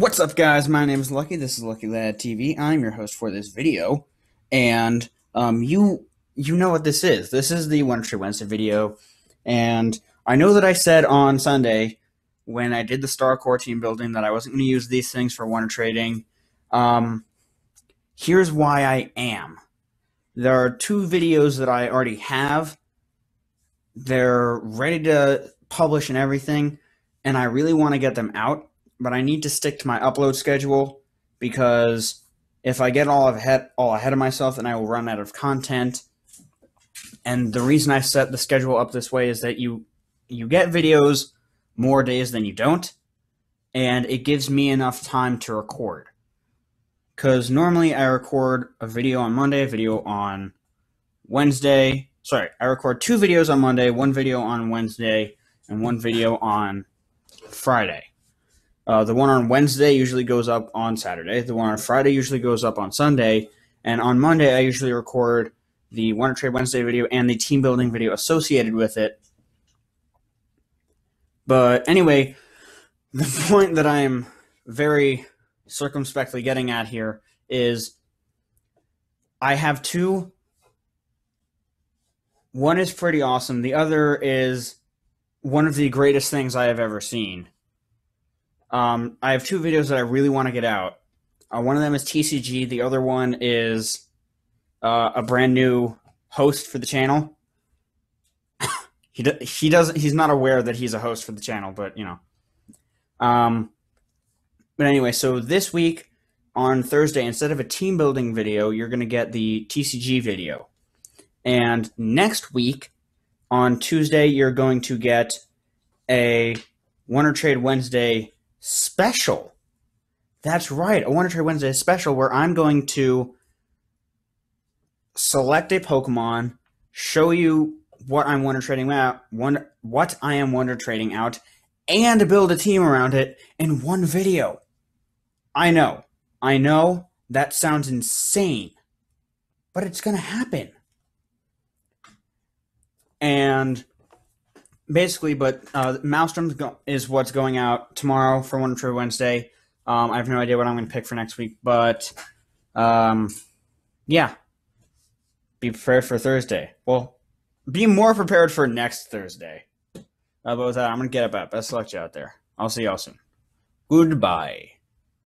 What's up, guys? My name is Lucky. This is Lucky Lad TV. I'm your host for this video, and um, you you know what this is. This is the Wonder Trade Wednesday video, and I know that I said on Sunday when I did the Star Core team building that I wasn't going to use these things for Wonder Trading. Um, here's why I am. There are two videos that I already have. They're ready to publish and everything, and I really want to get them out but I need to stick to my upload schedule because if I get all ahead all ahead of myself, then I will run out of content. And the reason I set the schedule up this way is that you you get videos more days than you don't, and it gives me enough time to record. Because normally I record a video on Monday, a video on Wednesday. Sorry, I record two videos on Monday, one video on Wednesday, and one video on Friday. Uh, the one on Wednesday usually goes up on Saturday. The one on Friday usually goes up on Sunday. And on Monday, I usually record the Wonder Trade Wednesday video and the team building video associated with it. But anyway, the point that I am very circumspectly getting at here is I have two. One is pretty awesome. The other is one of the greatest things I have ever seen. Um, I have two videos that I really want to get out. Uh, one of them is TCG. The other one is uh, a brand new host for the channel. he do, he doesn't. He's not aware that he's a host for the channel, but you know. Um, but anyway, so this week on Thursday, instead of a team building video, you're going to get the TCG video, and next week on Tuesday, you're going to get a Wonder Trade Wednesday special. That's right, a Wonder Trade Wednesday special where I'm going to select a Pokemon, show you what I'm Wonder Trading out, one, what I am Wonder Trading out, and build a team around it in one video. I know, I know that sounds insane, but it's going to happen. And basically, but uh, Maelstrom is what's going out tomorrow for Wonder Trade Wednesday. Um, I have no idea what I'm going to pick for next week, but um, yeah, be prepared for Thursday. Well, be more prepared for next Thursday. Uh, but with that, I'm going to get up. Best of luck to you out there. I'll see y'all soon. Goodbye.